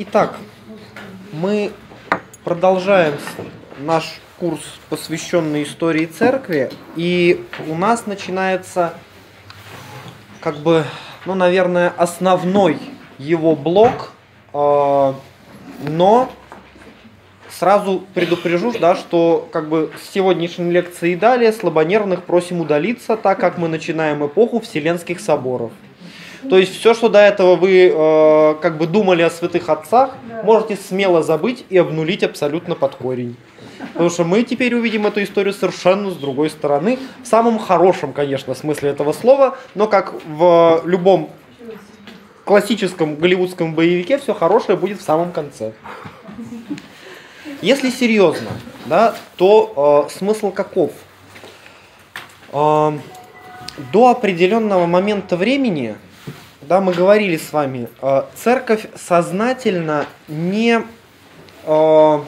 Итак, мы продолжаем наш курс, посвященный истории церкви, и у нас начинается, как бы, ну, наверное, основной его блок, э, но сразу предупрежу, да, что как бы с сегодняшней лекции и далее слабонервных просим удалиться, так как мы начинаем эпоху Вселенских соборов. То есть все, что до этого вы э, как бы думали о святых отцах, можете смело забыть и обнулить абсолютно под корень. Потому что мы теперь увидим эту историю совершенно с другой стороны, в самом хорошем, конечно, смысле этого слова, но как в любом классическом голливудском боевике, все хорошее будет в самом конце. Если серьезно, да, то э, смысл каков? Э, до определенного момента времени да, мы говорили с вами, э, церковь сознательно не э,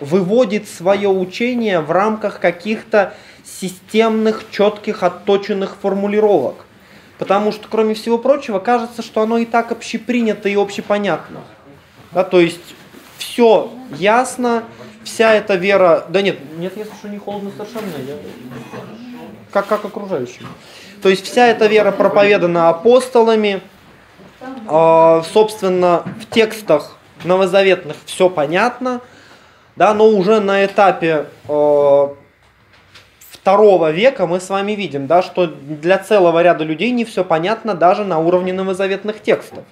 выводит свое учение в рамках каких-то системных, четких, отточенных формулировок. Потому что, кроме всего прочего, кажется, что оно и так общепринято и общепонятно. Да, то есть все ясно, вся эта вера... Да нет, нет, если что не холодно совершенно, я... как, как окружающим. То есть вся эта вера проповедана апостолами, э, собственно, в текстах новозаветных все понятно, да, но уже на этапе э, второго века мы с вами видим, да, что для целого ряда людей не все понятно даже на уровне новозаветных текстов.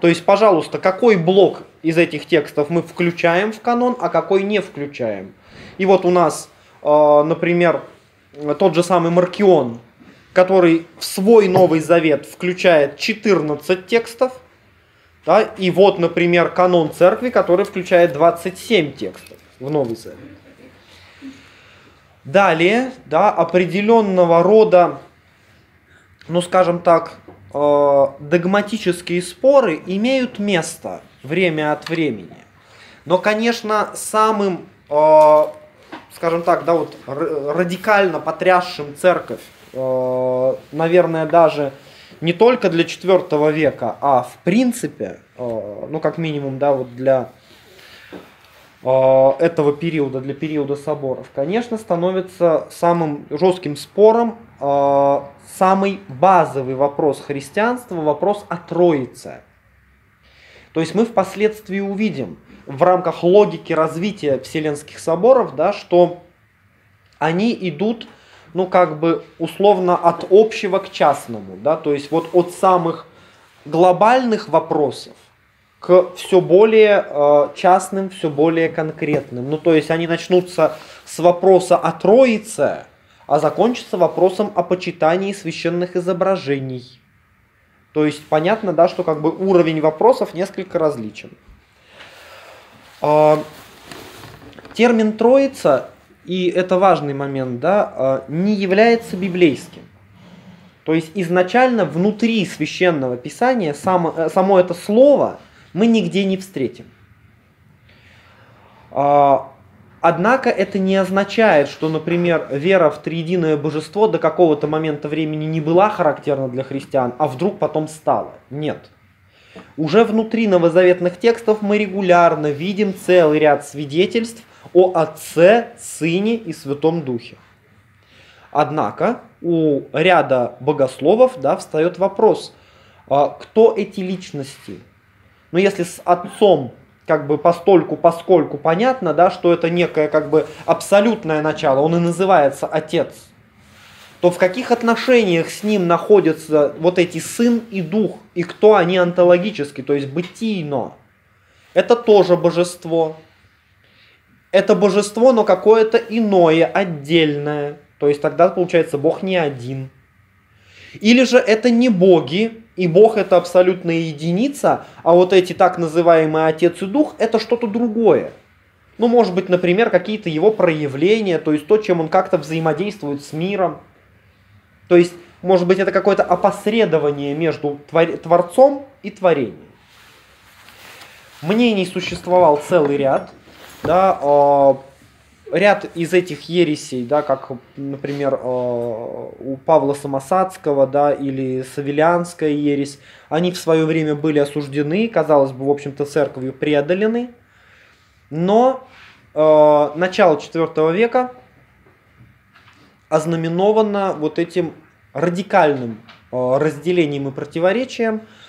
То есть, пожалуйста, какой блок из этих текстов мы включаем в канон, а какой не включаем. И вот у нас, э, например, тот же самый Маркион, который в свой Новый Завет включает 14 текстов. Да, и вот, например, канон церкви, который включает 27 текстов в Новый Завет. Далее, да, определенного рода, ну скажем так, э, догматические споры имеют место время от времени. Но, конечно, самым, э, скажем так, да, вот радикально потрясшим церковь наверное, даже не только для IV века, а в принципе, э, ну как минимум, да, вот для э, этого периода, для периода соборов, конечно, становится самым жестким спором самый базовый вопрос христианства, вопрос о Троице. То есть мы впоследствии увидим в рамках логики развития Вселенских соборов, да, что они идут ну, как бы, условно, от общего к частному, да, то есть вот от самых глобальных вопросов к все более э, частным, все более конкретным. Ну, то есть они начнутся с вопроса о Троице, а закончатся вопросом о почитании священных изображений. То есть понятно, да, что как бы уровень вопросов несколько различен. Э, термин Троица и это важный момент, да, а, не является библейским. То есть изначально внутри священного писания само, э, само это слово мы нигде не встретим. А, однако это не означает, что, например, вера в триединое божество до какого-то момента времени не была характерна для христиан, а вдруг потом стала. Нет. Уже внутри новозаветных текстов мы регулярно видим целый ряд свидетельств о Отце, Сыне и Святом Духе. Однако у ряда богословов да, встает вопрос, а кто эти личности? Ну, если с Отцом как бы постольку, поскольку понятно, да, что это некое как бы абсолютное начало, он и называется Отец, то в каких отношениях с ним находятся вот эти Сын и Дух, и кто они онтологически, то есть бытийно? Это тоже божество, это божество, но какое-то иное, отдельное. То есть тогда получается Бог не один. Или же это не боги, и Бог это абсолютная единица, а вот эти так называемые Отец и Дух это что-то другое. Ну, может быть, например, какие-то его проявления, то есть то, чем он как-то взаимодействует с миром. То есть, может быть, это какое-то опосредование между Творцом и творением. Мнений существовал целый ряд – да, ряд из этих ересей, да, как, например, э, у Павла Самосадского, да, или Савелианская ересь, они в свое время были осуждены, казалось бы, в общем-то, церковью преодолены, но э, начало IV века ознаменовано вот этим радикальным э, разделением и противоречием, э,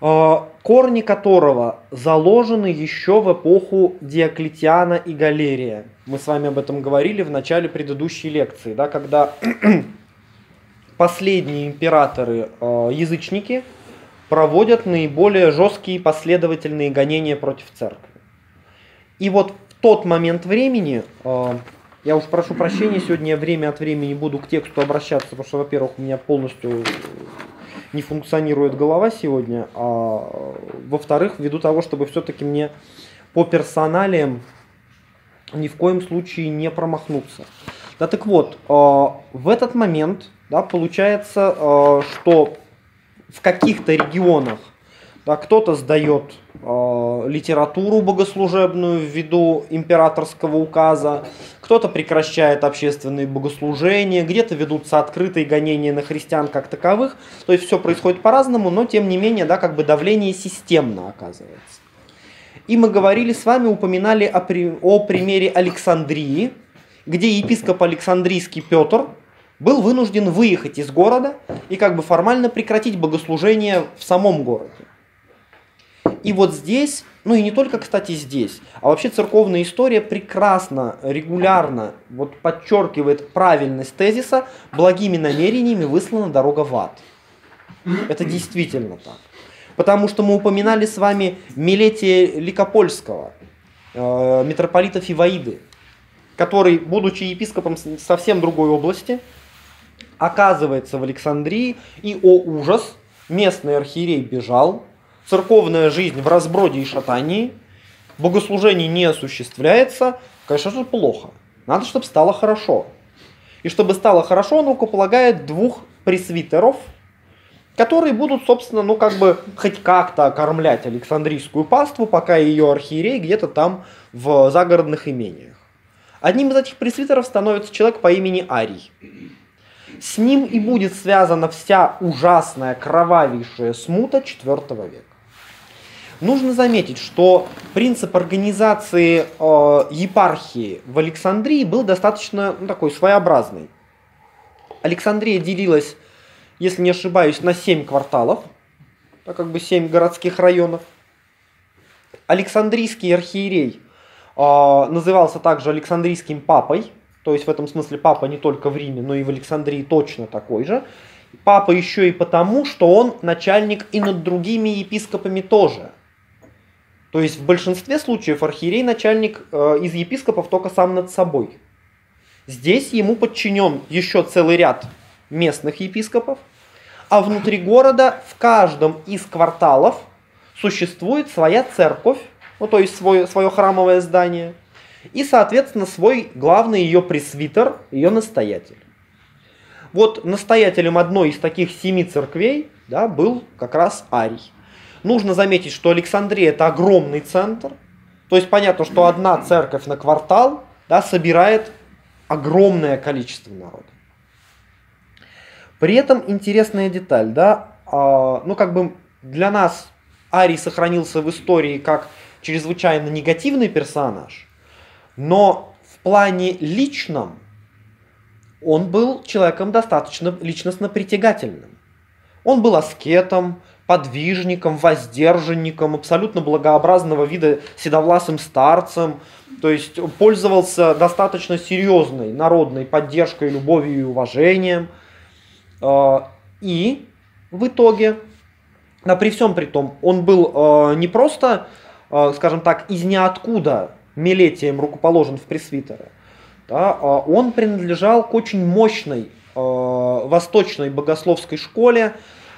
корни которого заложены еще в эпоху Диоклетиана и Галерия. Мы с вами об этом говорили в начале предыдущей лекции, да, когда последние императоры э, язычники проводят наиболее жесткие последовательные гонения против церкви. И вот в тот момент времени я уж прошу прощения, сегодня я время от времени буду к тексту обращаться, потому что, во-первых, у меня полностью не функционирует голова сегодня, а во-вторых, ввиду того, чтобы все-таки мне по персоналиям ни в коем случае не промахнуться. Да так вот, э, в этот момент да, получается, э, что в каких-то регионах да, кто-то сдает э, литературу богослужебную ввиду императорского указа, кто-то прекращает общественные богослужения, где-то ведутся открытые гонения на христиан как таковых. То есть все происходит по-разному, но тем не менее, да, как бы давление системно оказывается. И мы говорили с вами, упоминали о, при, о примере Александрии, где епископ Александрийский Петр был вынужден выехать из города и как бы формально прекратить богослужение в самом городе. И вот здесь, ну и не только, кстати, здесь, а вообще церковная история прекрасно, регулярно вот подчеркивает правильность тезиса «благими намерениями выслана дорога в ад». Это действительно так. Потому что мы упоминали с вами Милетия Ликопольского, э, митрополита Фиваиды, который, будучи епископом совсем другой области, оказывается в Александрии, и, о ужас, местный архиерей бежал, церковная жизнь в разброде и шатании, богослужение не осуществляется, конечно же, плохо. Надо, чтобы стало хорошо. И чтобы стало хорошо, он рукополагает двух пресвитеров, которые будут, собственно, ну как бы хоть как-то окормлять Александрийскую паству, пока ее архиерей где-то там в загородных имениях. Одним из этих пресвитеров становится человек по имени Арий. С ним и будет связана вся ужасная, кровавейшая смута IV века. Нужно заметить, что принцип организации э, епархии в Александрии был достаточно ну, такой своеобразный. Александрия делилась, если не ошибаюсь, на семь кварталов, так как бы семь городских районов. Александрийский архиерей э, назывался также Александрийским папой, то есть в этом смысле папа не только в Риме, но и в Александрии точно такой же. Папа еще и потому, что он начальник и над другими епископами тоже – то есть в большинстве случаев архиерей начальник э, из епископов только сам над собой. Здесь ему подчинен еще целый ряд местных епископов, а внутри города в каждом из кварталов существует своя церковь, ну то есть свой, свое храмовое здание, и, соответственно, свой главный ее пресвитер, ее настоятель. Вот настоятелем одной из таких семи церквей да, был как раз Арий. Нужно заметить, что Александрия это огромный центр. То есть понятно, что одна церковь на квартал да, собирает огромное количество народа. При этом интересная деталь, да, э, ну как бы для нас Арий сохранился в истории как чрезвычайно негативный персонаж, но в плане личном он был человеком достаточно личностно притягательным. Он был аскетом, подвижником, воздержанником, абсолютно благообразного вида седовласым старцем, то есть пользовался достаточно серьезной народной поддержкой, любовью и уважением. А, и в итоге, да, при всем при том, он был а, не просто, а, скажем так, из ниоткуда милетием рукоположен в пресвитеры, да, он принадлежал к очень мощной восточной богословской школе,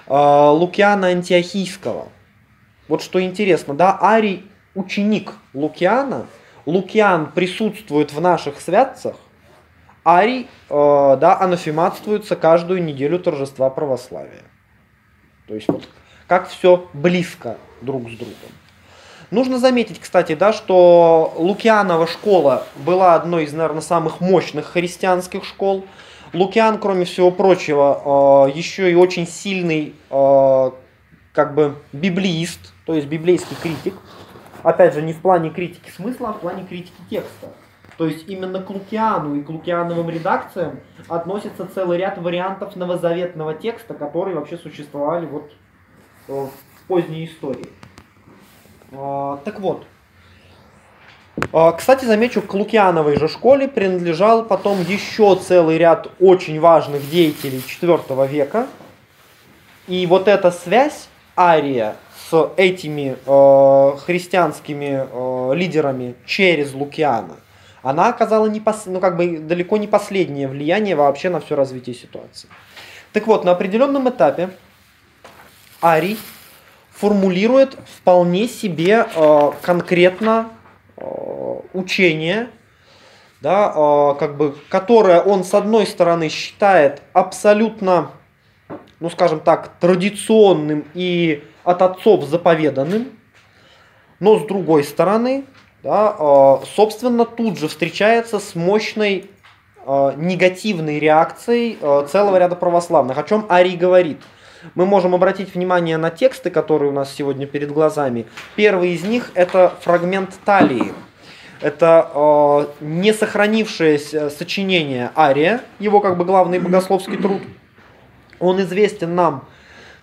Лукиана Антиохийского. Вот что интересно, да, Арий ученик Лукиана, Лукиан присутствует в наших святцах, Арий, э, да, анафематствуется каждую неделю торжества православия. То есть вот как все близко друг с другом. Нужно заметить, кстати, да, что Лукианова школа была одной из, наверное, самых мощных христианских школ. Лукиан, кроме всего прочего, э, еще и очень сильный э, как бы библиист, то есть библейский критик. Опять же, не в плане критики смысла, а в плане критики текста. То есть именно к Лукиану и к лукиановым редакциям относится целый ряд вариантов новозаветного текста, которые вообще существовали вот э, в поздней истории. Так вот, кстати, замечу, к Лукиановой же школе принадлежал потом еще целый ряд очень важных деятелей IV века. И вот эта связь Ария с этими э, христианскими э, лидерами через Лукиана, она оказала не пос, ну, как бы далеко не последнее влияние вообще на все развитие ситуации. Так вот, на определенном этапе Арий формулирует вполне себе э, конкретно учение, да, э, как бы, которое он с одной стороны считает абсолютно, ну скажем так, традиционным и от отцов заповеданным, но с другой стороны, да, э, собственно, тут же встречается с мощной э, негативной реакцией э, целого ряда православных, о чем Арий говорит – мы можем обратить внимание на тексты, которые у нас сегодня перед глазами. Первый из них это фрагмент талии. Это э, не сохранившееся сочинение Ария, его как бы главный богословский труд. Он известен нам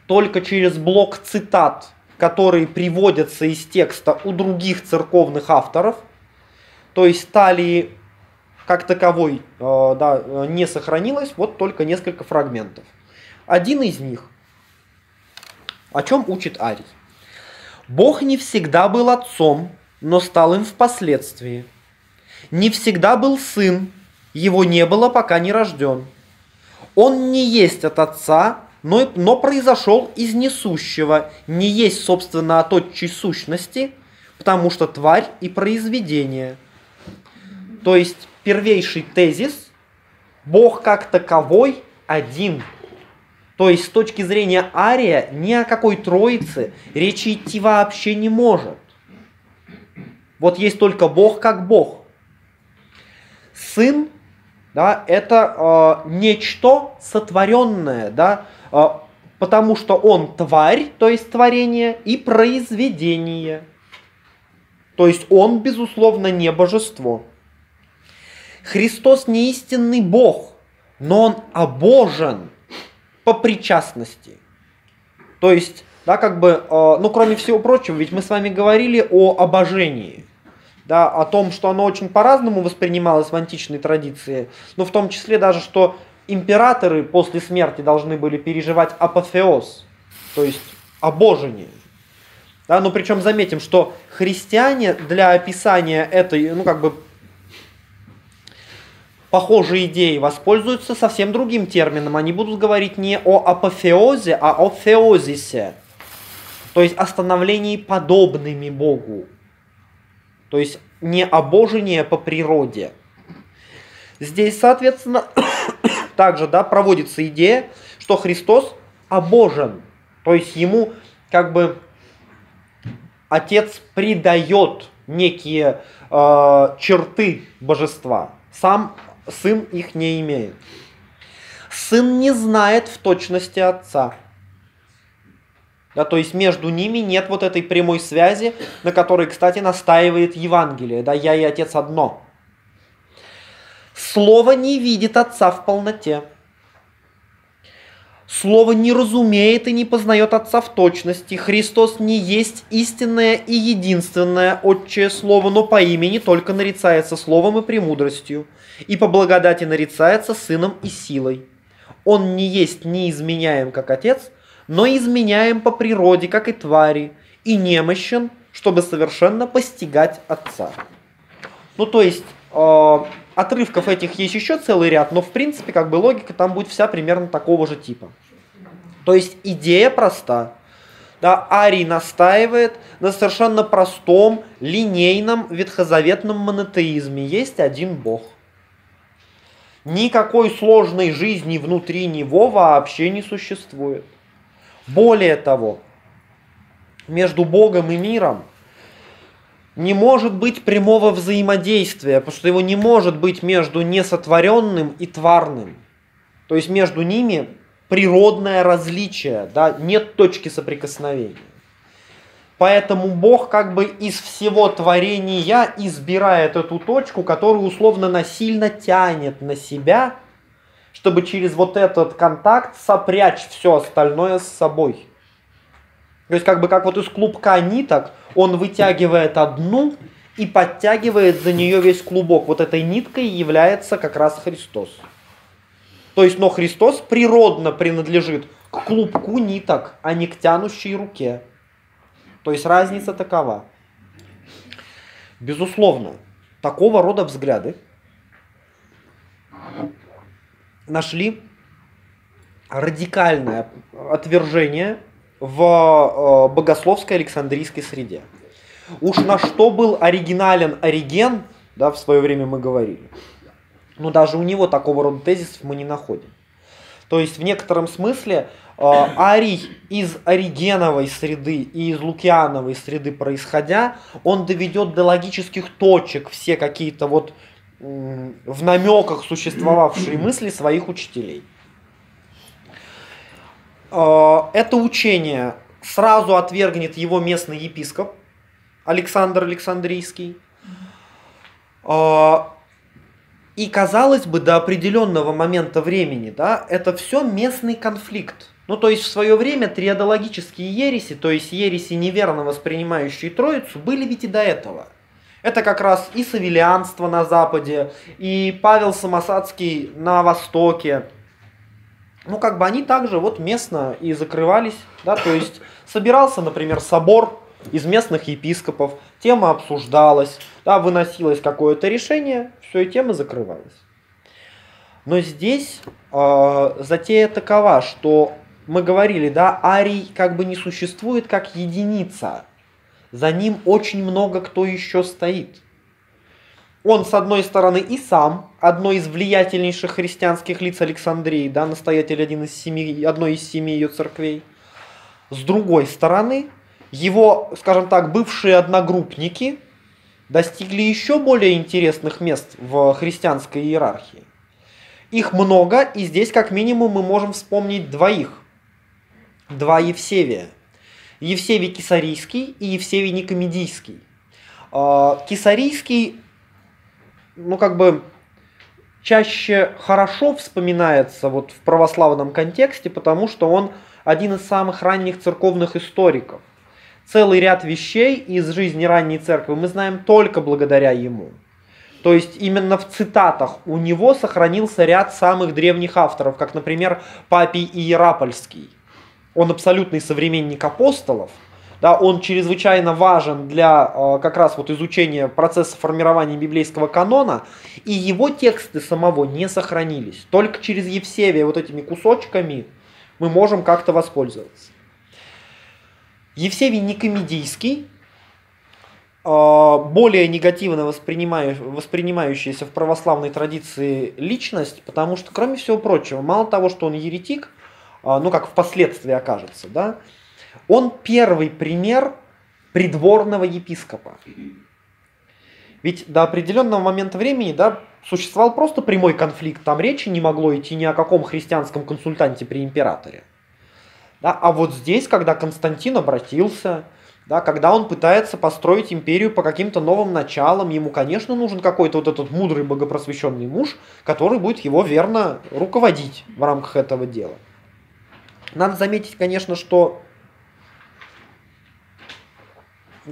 только через блок цитат, которые приводятся из текста у других церковных авторов. То есть талии как таковой э, да, не сохранилось, вот только несколько фрагментов. Один из них о чем учит Арий? Бог не всегда был отцом, но стал им впоследствии. Не всегда был сын, его не было, пока не рожден. Он не есть от отца, но, но произошел из несущего, не есть, собственно, от отчей сущности, потому что тварь и произведение. То есть первейший тезис – Бог как таковой один – то есть с точки зрения Ария ни о какой троице речи идти вообще не может. Вот есть только Бог как Бог. Сын да, это э, нечто сотворенное, да, э, потому что он тварь, то есть творение, и произведение. То есть он, безусловно, не божество. Христос не истинный Бог, но он обожен по причастности. То есть, да, как бы, э, ну, кроме всего прочего, ведь мы с вами говорили о обожении, да, о том, что оно очень по-разному воспринималось в античной традиции, но в том числе даже, что императоры после смерти должны были переживать апофеоз, то есть обожение. Да, но причем заметим, что христиане для описания этой, ну как бы похожие идеи воспользуются совсем другим термином. Они будут говорить не о апофеозе, а о феозисе. То есть о становлении подобными Богу. То есть не обожение по природе. Здесь, соответственно, также да, проводится идея, что Христос обожен. То есть ему как бы Отец придает некие э, черты божества. Сам сын их не имеет. Сын не знает в точности отца. Да, то есть между ними нет вот этой прямой связи, на которой, кстати, настаивает Евангелие. Да, я и отец одно. Слово не видит отца в полноте. Слово не разумеет и не познает Отца в точности. Христос не есть истинное и единственное отчее Слово, но по имени только нарицается Словом и премудростью, и по благодати нарицается Сыном и силой. Он не есть неизменяем, как Отец, но изменяем по природе, как и твари, и немощен, чтобы совершенно постигать Отца. Ну, то есть, э, отрывков этих есть еще целый ряд, но в принципе как бы логика там будет вся примерно такого же типа. То есть идея проста. Да, Арий настаивает на совершенно простом, линейном, ветхозаветном монотеизме. Есть один Бог. Никакой сложной жизни внутри него вообще не существует. Более того, между Богом и миром не может быть прямого взаимодействия, потому что его не может быть между несотворенным и тварным. То есть между ними природное различие, да, нет точки соприкосновения. Поэтому Бог как бы из всего творения избирает эту точку, которую условно насильно тянет на себя, чтобы через вот этот контакт сопрячь все остальное с собой. То есть как бы как вот из клубка ниток он вытягивает одну и подтягивает за нее весь клубок. Вот этой ниткой является как раз Христос. То есть, но Христос природно принадлежит к клубку ниток, а не к тянущей руке. То есть разница такова. Безусловно, такого рода взгляды нашли радикальное отвержение в э, богословской Александрийской среде. Уж на что был оригинален Ориген, да, в свое время мы говорили. Но даже у него такого рода тезисов мы не находим. То есть в некотором смысле Арий из Оригеновой среды и из Лукиановой среды происходя, он доведет до логических точек все какие-то вот в намеках существовавшие мысли своих учителей. А, это учение сразу отвергнет его местный епископ Александр Александрийский. А, и казалось бы, до определенного момента времени, да, это все местный конфликт. Ну, то есть в свое время триадологические ереси, то есть ереси, неверно воспринимающие Троицу, были ведь и до этого. Это как раз и савелианство на Западе, и Павел Самосадский на Востоке, ну, как бы они также вот местно и закрывались, да, то есть собирался, например, собор из местных епископов, тема обсуждалась, да, выносилось какое-то решение, все, и тема закрывалась. Но здесь э, затея такова, что мы говорили, да, арий как бы не существует как единица. За ним очень много кто еще стоит он, с одной стороны, и сам, одно из влиятельнейших христианских лиц Александрии, да, настоятель один из семи, одной из семи ее церквей. С другой стороны, его, скажем так, бывшие одногруппники достигли еще более интересных мест в христианской иерархии. Их много, и здесь как минимум мы можем вспомнить двоих. Два Евсевия. Евсевий Кисарийский и Евсевий Никомедийский. А, Кисарийский ну, как бы чаще хорошо вспоминается вот в православном контексте, потому что он один из самых ранних церковных историков. Целый ряд вещей из жизни ранней церкви мы знаем только благодаря ему. То есть именно в цитатах у него сохранился ряд самых древних авторов, как, например, Папий Иерапольский. Он абсолютный современник апостолов – да, он чрезвычайно важен для э, как раз вот изучения процесса формирования библейского канона, и его тексты самого не сохранились. Только через Евсевия вот этими кусочками мы можем как-то воспользоваться. Евсевий Никомедийский, э, более негативно воспринимающаяся в православной традиции личность, потому что, кроме всего прочего, мало того, что он еретик, ну как впоследствии окажется, да, он первый пример придворного епископа. Ведь до определенного момента времени да, существовал просто прямой конфликт. Там речи не могло идти ни о каком христианском консультанте при императоре. Да, а вот здесь, когда Константин обратился, да, когда он пытается построить империю по каким-то новым началам, ему, конечно, нужен какой-то вот этот мудрый, богопросвященный муж, который будет его верно руководить в рамках этого дела. Надо заметить, конечно, что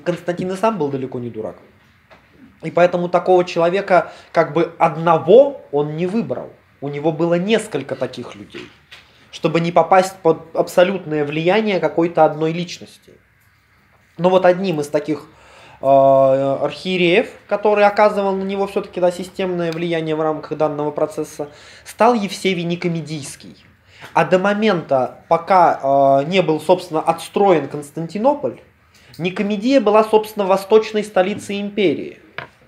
Константин и сам был далеко не дурак. И поэтому такого человека как бы одного он не выбрал. У него было несколько таких людей, чтобы не попасть под абсолютное влияние какой-то одной личности. Но вот одним из таких э, архиереев, который оказывал на него все-таки да, системное влияние в рамках данного процесса, стал Евсевий Никомедийский. А до момента, пока э, не был, собственно, отстроен Константинополь, Никомедия была, собственно, восточной столицей империи.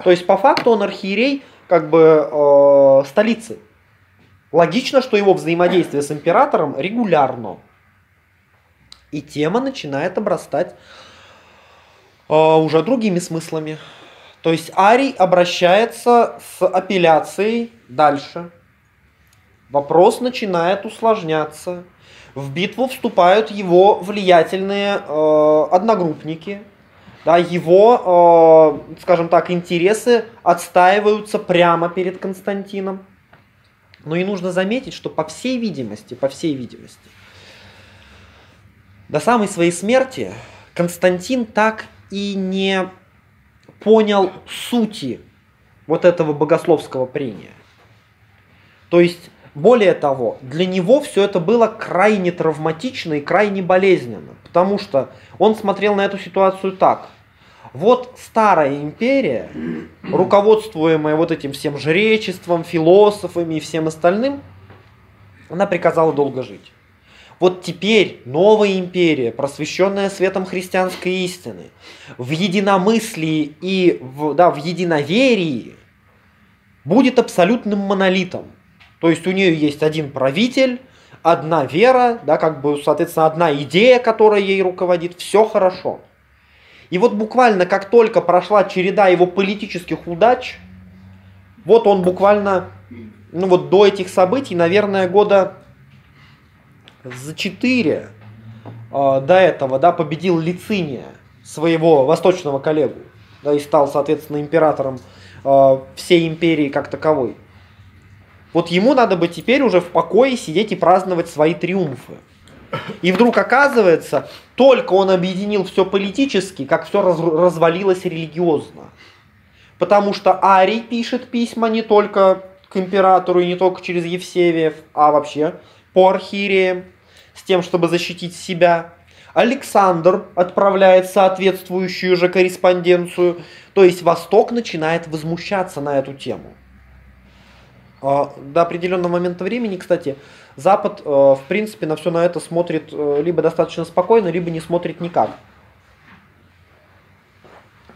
То есть, по факту, он архиерей как бы э, столицы. Логично, что его взаимодействие с императором регулярно. И тема начинает обрастать уже другими смыслами. То есть Арий обращается с апелляцией дальше. Вопрос начинает усложняться. В битву вступают его влиятельные э, одногруппники. Да, его, э, скажем так, интересы отстаиваются прямо перед Константином. Но и нужно заметить, что по всей видимости, по всей видимости, до самой своей смерти Константин так и не понял сути вот этого богословского прения. То есть, более того, для него все это было крайне травматично и крайне болезненно, потому что он смотрел на эту ситуацию так. Вот старая империя, руководствуемая вот этим всем жречеством, философами и всем остальным, она приказала долго жить. Вот теперь новая империя, просвещенная светом христианской истины, в единомыслии и в, да, в единоверии будет абсолютным монолитом. То есть у нее есть один правитель, одна вера, да, как бы, соответственно, одна идея, которая ей руководит, все хорошо. И вот буквально как только прошла череда его политических удач, вот он буквально, ну вот до этих событий, наверное, года за 4 э, до этого да, победил Лициния, своего восточного коллегу, да, и стал, соответственно, императором э, всей империи как таковой. Вот ему надо бы теперь уже в покое сидеть и праздновать свои триумфы. И вдруг оказывается, только он объединил все политически, как все раз, развалилось религиозно. Потому что Арий пишет письма не только к императору и не только через Евсевиев, а вообще по архиереям с тем, чтобы защитить себя. Александр отправляет соответствующую же корреспонденцию. То есть Восток начинает возмущаться на эту тему. А, до определенного момента времени, кстати, Запад, э, в принципе, на все на это смотрит э, либо достаточно спокойно, либо не смотрит никак.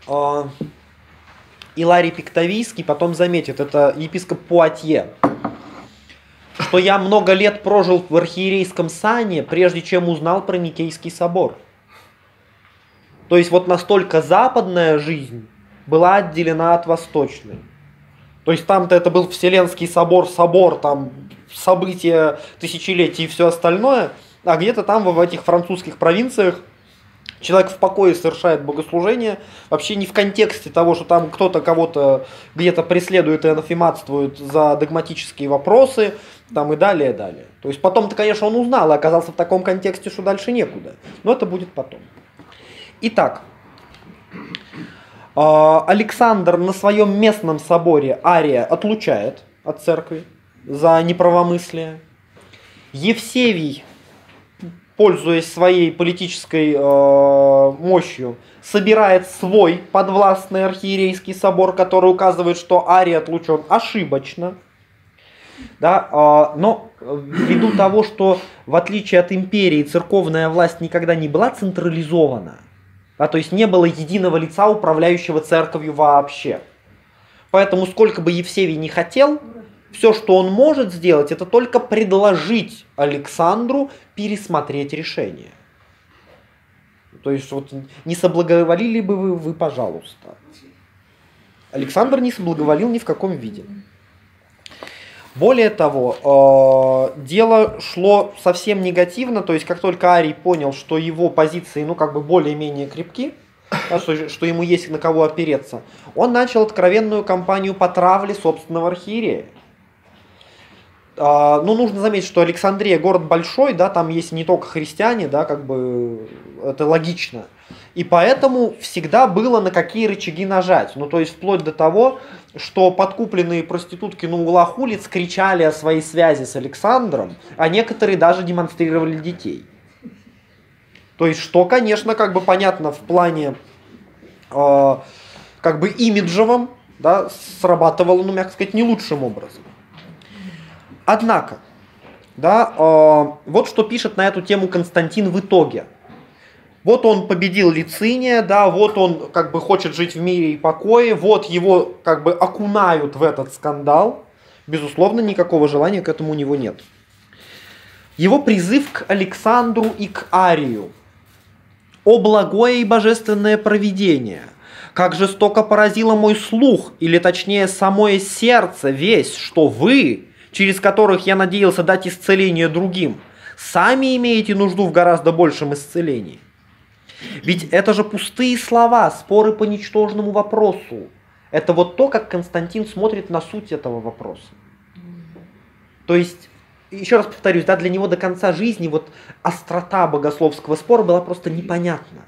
А, Иларий Пиктовийский потом заметит, это епископ Пуатье, что я много лет прожил в архиерейском сане, прежде чем узнал про Никейский собор. То есть вот настолько западная жизнь была отделена от восточной. То есть там-то это был Вселенский собор, собор, там события тысячелетий и все остальное, а где-то там в этих французских провинциях Человек в покое совершает богослужение, вообще не в контексте того, что там кто-то кого-то где-то преследует и анафематствует за догматические вопросы, там и далее, далее. То есть потом-то, конечно, он узнал и оказался в таком контексте, что дальше некуда. Но это будет потом. Итак, Александр на своем местном соборе Ария отлучает от церкви за неправомыслие. Евсевий пользуясь своей политической э, мощью, собирает свой подвластный архиерейский собор, который указывает, что Арий отлучен ошибочно. Да, э, но ввиду того, что в отличие от империи церковная власть никогда не была централизована, да, то есть не было единого лица, управляющего церковью вообще. Поэтому сколько бы Евсевий не хотел, все, что он может сделать, это только предложить Александру пересмотреть решение. То есть вот не соблаговолили бы вы, вы, пожалуйста. Александр не соблаговолил ни в каком виде. Более того, э, дело шло совсем негативно, то есть как только Арий понял, что его позиции, ну как бы более-менее крепки, что, что ему есть на кого опереться, он начал откровенную кампанию по травле собственного архиерея. А, ну, нужно заметить, что Александрия город большой, да, там есть не только христиане, да, как бы это логично. И поэтому всегда было на какие рычаги нажать. Ну, то есть вплоть до того, что подкупленные проститутки на углах улиц кричали о своей связи с Александром, а некоторые даже демонстрировали детей. То есть, что, конечно, как бы понятно в плане э, как бы имиджевом, да, срабатывало, ну, мягко сказать, не лучшим образом. Однако, да, э, вот что пишет на эту тему Константин в итоге. Вот он победил Лициния, да, вот он как бы хочет жить в мире и покое, вот его как бы окунают в этот скандал. Безусловно, никакого желания к этому у него нет. Его призыв к Александру и к Арию. О благое и божественное провидение! Как жестоко поразило мой слух, или точнее самое сердце весь, что вы, через которых я надеялся дать исцеление другим, сами имеете нужду в гораздо большем исцелении. Ведь это же пустые слова, споры по ничтожному вопросу. Это вот то, как Константин смотрит на суть этого вопроса. То есть, еще раз повторюсь, да, для него до конца жизни вот острота богословского спора была просто непонятна.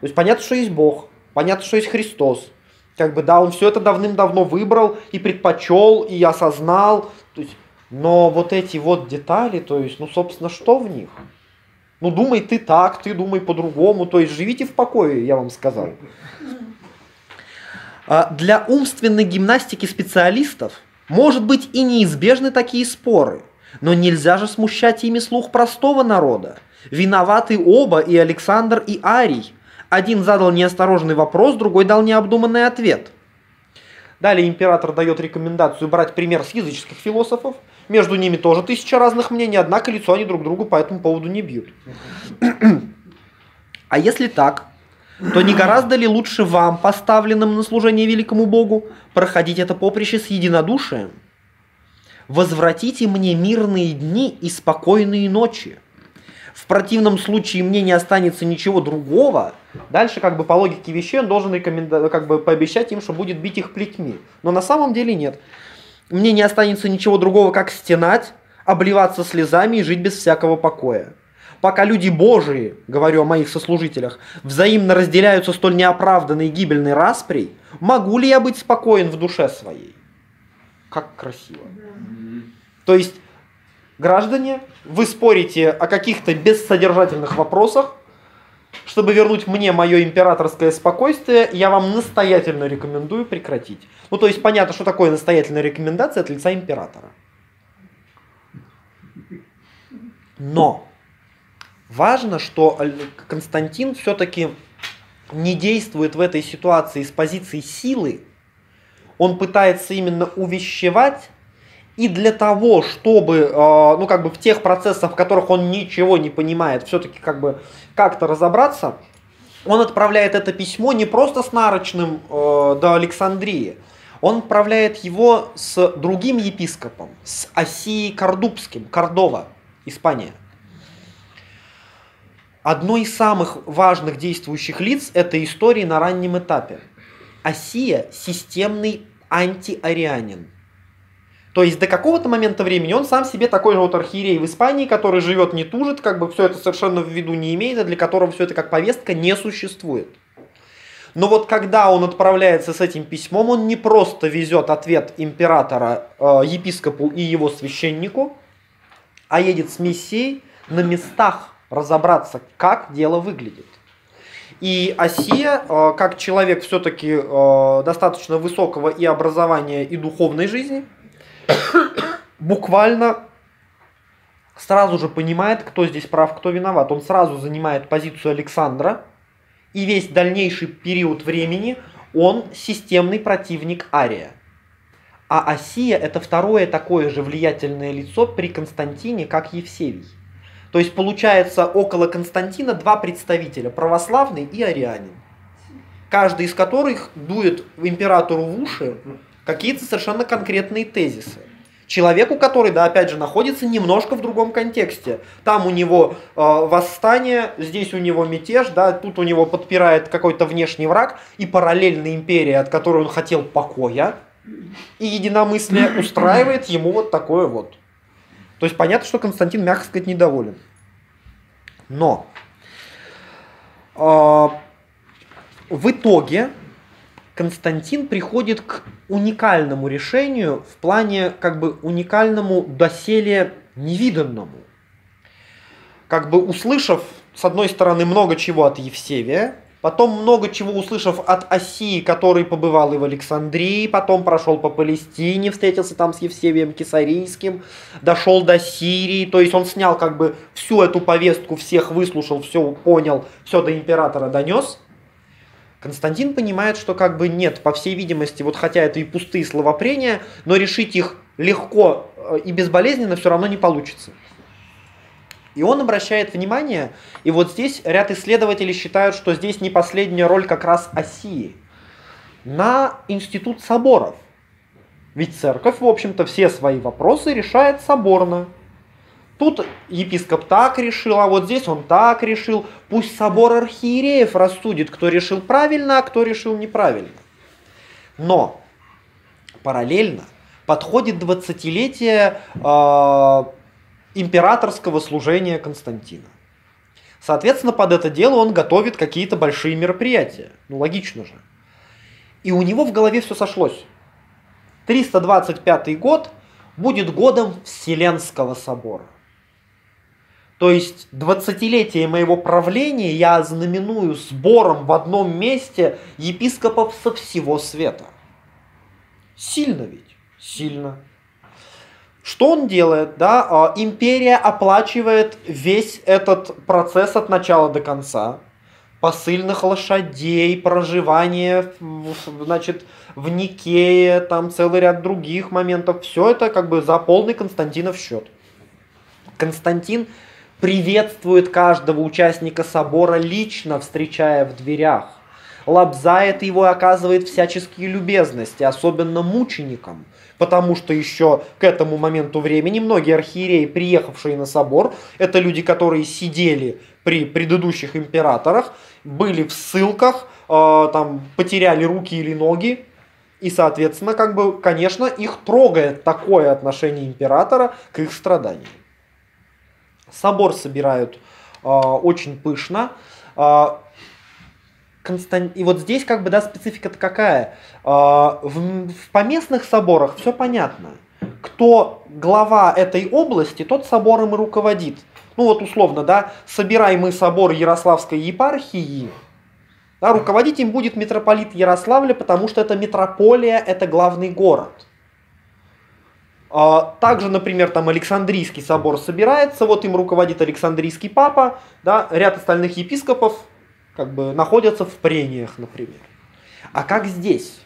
То есть понятно, что есть Бог, понятно, что есть Христос. Как бы, да, он все это давным-давно выбрал и предпочел, и осознал. То есть, но вот эти вот детали, то есть, ну, собственно, что в них? Ну, думай ты так, ты думай по-другому. То есть, живите в покое, я вам сказал. А для умственной гимнастики специалистов может быть и неизбежны такие споры, но нельзя же смущать ими слух простого народа. Виноваты оба, и Александр, и Арий. Один задал неосторожный вопрос, другой дал необдуманный ответ. Далее император дает рекомендацию брать пример с языческих философов. Между ними тоже тысяча разных мнений, однако лицо они друг другу по этому поводу не бьют. А если так, то не гораздо ли лучше вам, поставленным на служение великому Богу, проходить это поприще с единодушием? Возвратите мне мирные дни и спокойные ночи. В противном случае мне не останется ничего другого. Дальше, как бы по логике вещей, он должен рекоменда... как бы пообещать им, что будет бить их плетьми. Но на самом деле нет. Мне не останется ничего другого, как стенать, обливаться слезами и жить без всякого покоя пока люди Божии, говорю о моих сослужителях, взаимно разделяются столь неоправданной и гибельной распрей, могу ли я быть спокоен в душе своей? Как красиво. То есть, граждане, вы спорите о каких-то бессодержательных вопросах, чтобы вернуть мне мое императорское спокойствие, я вам настоятельно рекомендую прекратить. Ну, то есть понятно, что такое настоятельная рекомендация от лица императора. Но Важно, что Константин все-таки не действует в этой ситуации с позиции силы. Он пытается именно увещевать и для того, чтобы, э, ну, как бы в тех процессах, в которых он ничего не понимает, все-таки как бы как-то разобраться, он отправляет это письмо не просто с нарочным э, до Александрии, он отправляет его с другим епископом, с Осией Кордубским, Кордова, Испания одно из самых важных действующих лиц этой истории на раннем этапе. Осия – системный антиарианин. То есть до какого-то момента времени он сам себе такой же вот архиерей в Испании, который живет, не тужит, как бы все это совершенно в виду не имеет, а для которого все это как повестка не существует. Но вот когда он отправляется с этим письмом, он не просто везет ответ императора, э, епископу и его священнику, а едет с миссией на местах разобраться, как дело выглядит. И Осия, э, как человек все-таки э, достаточно высокого и образования, и духовной жизни, буквально сразу же понимает, кто здесь прав, кто виноват. Он сразу занимает позицию Александра, и весь дальнейший период времени он системный противник Ария. А Осия это второе такое же влиятельное лицо при Константине, как Евсевий. То есть получается около Константина два представителя, православный и арианин. Каждый из которых дует императору в уши какие-то совершенно конкретные тезисы. Человеку, который, да, опять же, находится немножко в другом контексте. Там у него э, восстание, здесь у него мятеж, да, тут у него подпирает какой-то внешний враг и параллельная империя, от которой он хотел покоя и единомыслие, устраивает ему вот такое вот. То есть понятно, что Константин, мягко сказать, недоволен. Но э, в итоге Константин приходит к уникальному решению в плане как бы уникальному доселе невиданному. Как бы услышав, с одной стороны, много чего от Евсевия, Потом много чего услышав от Осии, который побывал и в Александрии, потом прошел по Палестине, встретился там с Евсевием Кесарийским, дошел до Сирии, то есть он снял как бы всю эту повестку, всех выслушал, все понял, все до императора донес. Константин понимает, что как бы нет, по всей видимости, вот хотя это и пустые словопрения, но решить их легко э, и безболезненно все равно не получится. И он обращает внимание, и вот здесь ряд исследователей считают, что здесь не последняя роль как раз Осии, на институт соборов. Ведь церковь, в общем-то, все свои вопросы решает соборно. Тут епископ так решил, а вот здесь он так решил. Пусть собор архиереев рассудит, кто решил правильно, а кто решил неправильно. Но параллельно подходит 20-летие э, императорского служения Константина. Соответственно, под это дело он готовит какие-то большие мероприятия. Ну, логично же. И у него в голове все сошлось. 325 год будет годом Вселенского собора. То есть 20-летие моего правления я ознаменую сбором в одном месте епископов со всего света. Сильно ведь? Сильно. Что он делает? Да? А, империя оплачивает весь этот процесс от начала до конца. Посыльных лошадей, проживание значит, в Никее, там целый ряд других моментов. Все это как бы за полный Константинов счет. Константин приветствует каждого участника собора лично, встречая в дверях. Лобзает его и оказывает всяческие любезности, особенно мученикам – потому что еще к этому моменту времени многие архиереи, приехавшие на собор, это люди, которые сидели при предыдущих императорах, были в ссылках, э, там, потеряли руки или ноги, и, соответственно, как бы, конечно, их трогает такое отношение императора к их страданиям. Собор собирают э, очень пышно. Э, Констан... И вот здесь как бы, да, специфика-то какая? А, в, в поместных соборах все понятно. Кто глава этой области, тот собором и руководит. Ну вот условно, да, собираемый собор Ярославской епархии, да, руководить им будет митрополит Ярославля, потому что это метрополия, это главный город. А, также, например, там Александрийский собор собирается, вот им руководит Александрийский папа, да, ряд остальных епископов как бы находятся в прениях, например. А как здесь?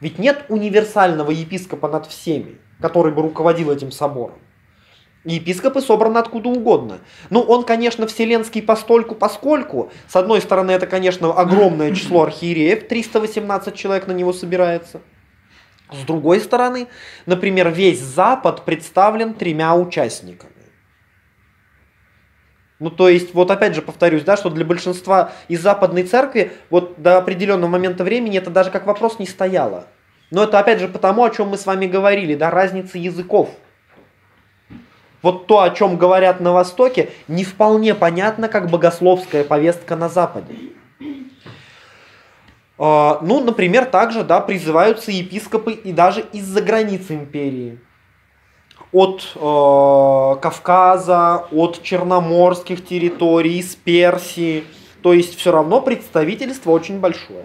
Ведь нет универсального епископа над всеми, который бы руководил этим собором. Епископы собраны откуда угодно. Ну, он, конечно, вселенский постольку поскольку. С одной стороны, это, конечно, огромное число архиереев, 318 человек на него собирается. С другой стороны, например, весь Запад представлен тремя участниками. Ну, то есть, вот опять же повторюсь, да, что для большинства из западной церкви вот до определенного момента времени это даже как вопрос не стояло. Но это опять же потому, о чем мы с вами говорили, да, разница языков. Вот то, о чем говорят на Востоке, не вполне понятно, как богословская повестка на Западе. А, ну, например, также да, призываются епископы и даже из-за границы империи от э, Кавказа, от черноморских территорий, из Персии. То есть все равно представительство очень большое.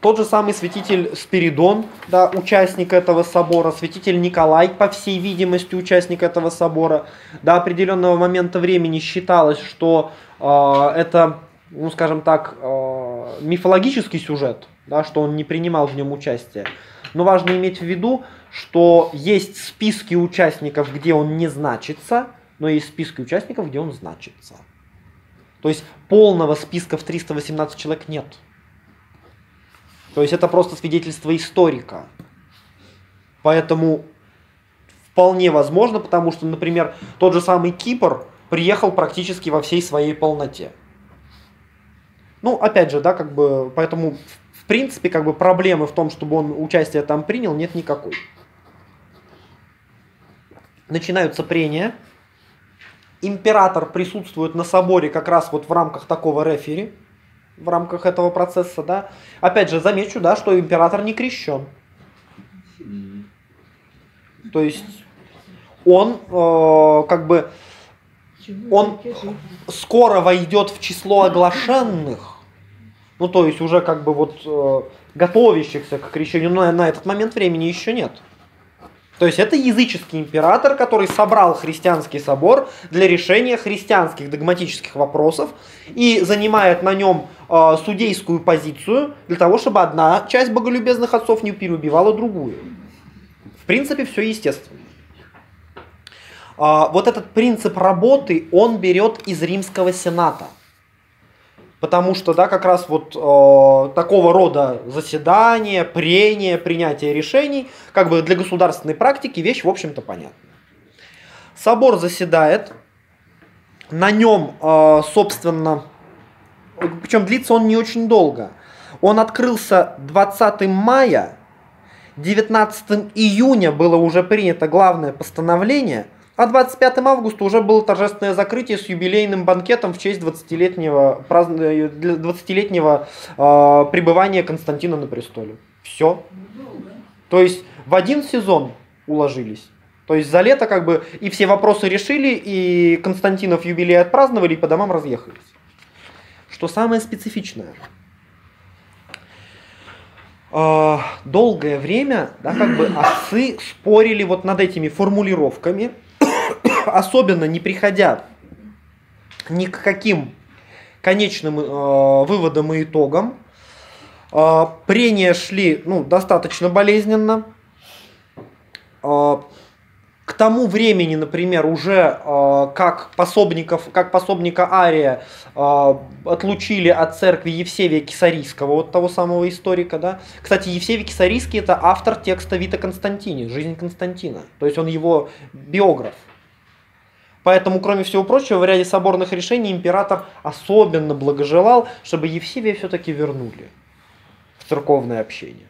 Тот же самый святитель Спиридон, да, участник этого собора, святитель Николай, по всей видимости, участник этого собора. До определенного момента времени считалось, что э, это, ну скажем так, э, мифологический сюжет, да, что он не принимал в нем участие. Но важно иметь в виду, что есть списки участников, где он не значится, но есть списки участников, где он значится. То есть полного списка в 318 человек нет. То есть это просто свидетельство историка. Поэтому вполне возможно, потому что, например, тот же самый Кипр приехал практически во всей своей полноте. Ну, опять же, да, как бы, поэтому, в принципе, как бы проблемы в том, чтобы он участие там принял, нет никакой начинаются прения. Император присутствует на соборе как раз вот в рамках такого рефери, в рамках этого процесса, да. Опять же, замечу, да, что император не крещен. То есть он э, как бы он скоро войдет в число оглашенных, ну то есть уже как бы вот э, готовящихся к крещению, но на этот момент времени еще нет. То есть это языческий император, который собрал христианский собор для решения христианских догматических вопросов и занимает на нем э, судейскую позицию для того, чтобы одна часть боголюбезных отцов не переубивала другую. В принципе, все естественно. А, вот этот принцип работы, он берет из римского сената. Потому что, да, как раз вот э, такого рода заседания, прения, принятие решений, как бы для государственной практики вещь, в общем-то, понятна. Собор заседает, на нем, э, собственно, причем длится он не очень долго. Он открылся 20 мая, 19 июня было уже принято главное постановление, а 25 августа уже было торжественное закрытие с юбилейным банкетом в честь 20-летнего, 20-летнего э, пребывания Константина на престоле. Все. То есть в один сезон уложились. То есть за лето как бы и все вопросы решили, и Константинов юбилей отпраздновали, и по домам разъехались. Что самое специфичное. Э, долгое время, да, как бы отцы спорили вот над этими формулировками, особенно не приходя ни к каким конечным э, выводам и итогам. Э, прения шли ну, достаточно болезненно. Э, к тому времени, например, уже э, как пособников, как пособника Ария э, отлучили от церкви Евсевия Кисарийского, вот того самого историка, да. Кстати, Евсевий Кисарийский это автор текста Вита Константини, «Жизнь Константина», то есть он его биограф. Поэтому, кроме всего прочего, в ряде соборных решений император особенно благожелал, чтобы Евсевия все-таки вернули в церковное общение.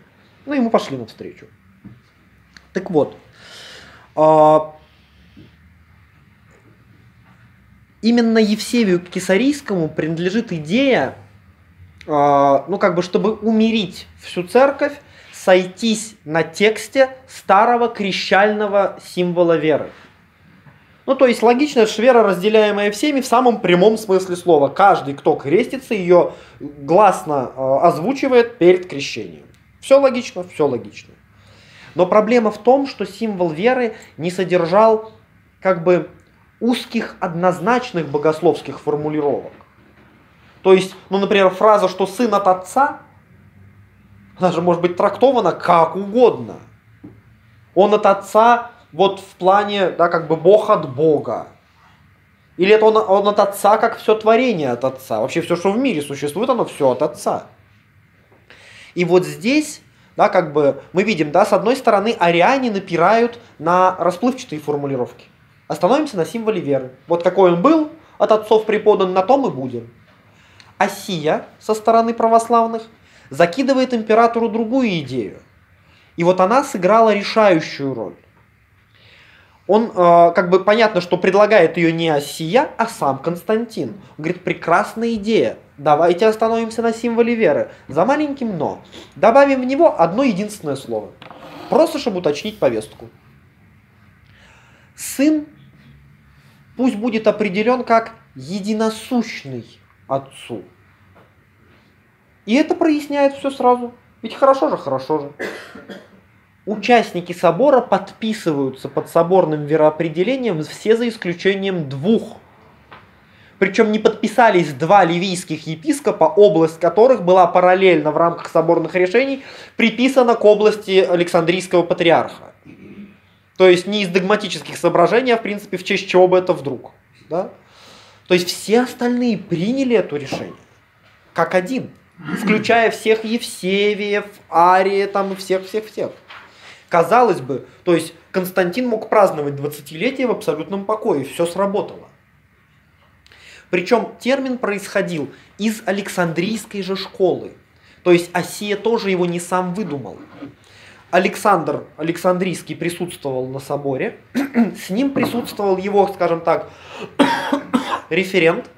Ну, ему пошли навстречу. Так вот, а, именно Евсевию Кесарийскому принадлежит идея, а, ну как бы, чтобы умерить всю церковь, сойтись на тексте старого крещального символа веры. Ну, то есть логично, это вера, разделяемая всеми в самом прямом смысле слова. Каждый, кто крестится, ее гласно э, озвучивает перед крещением. Все логично, все логично. Но проблема в том, что символ веры не содержал как бы узких однозначных богословских формулировок. То есть, ну, например, фраза, что сын от отца, она же может быть трактована как угодно. Он от отца вот в плане, да, как бы Бог от Бога. Или это он, он от Отца, как все творение от Отца. Вообще все, что в мире существует, оно все от Отца. И вот здесь, да, как бы мы видим, да, с одной стороны, ариане напирают на расплывчатые формулировки. Остановимся на символе веры. Вот какой он был, от отцов преподан, на том и будем. А со стороны православных, закидывает императору другую идею. И вот она сыграла решающую роль он, э, как бы понятно, что предлагает ее не Осия, а сам Константин. Он говорит, прекрасная идея, давайте остановимся на символе веры, за маленьким «но». Добавим в него одно единственное слово, просто чтобы уточнить повестку. Сын пусть будет определен как единосущный отцу. И это проясняет все сразу. Ведь хорошо же, хорошо же участники собора подписываются под соборным вероопределением все за исключением двух. Причем не подписались два ливийских епископа, область которых была параллельно в рамках соборных решений приписана к области Александрийского патриарха. То есть не из догматических соображений, а в принципе в честь чего бы это вдруг. Да? То есть все остальные приняли это решение как один, включая всех Евсевиев, Ария там и всех-всех-всех. Казалось бы, то есть Константин мог праздновать 20-летие в абсолютном покое, все сработало. Причем термин происходил из Александрийской же школы. То есть Осия тоже его не сам выдумал. Александр Александрийский присутствовал на соборе. С ним присутствовал его, скажем так, референт,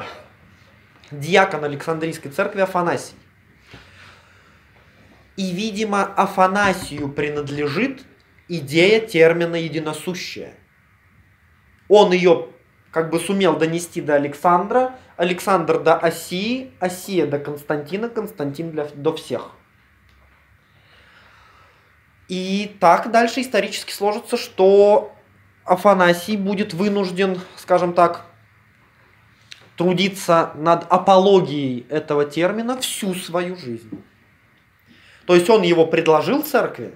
диакон Александрийской церкви Афанасий. И, видимо, Афанасию принадлежит идея термина «единосущее». Он ее как бы сумел донести до Александра, Александр до Осии, Осия до Константина, Константин для, до всех. И так дальше исторически сложится, что Афанасий будет вынужден, скажем так, трудиться над апологией этого термина всю свою жизнь. То есть он его предложил церкви,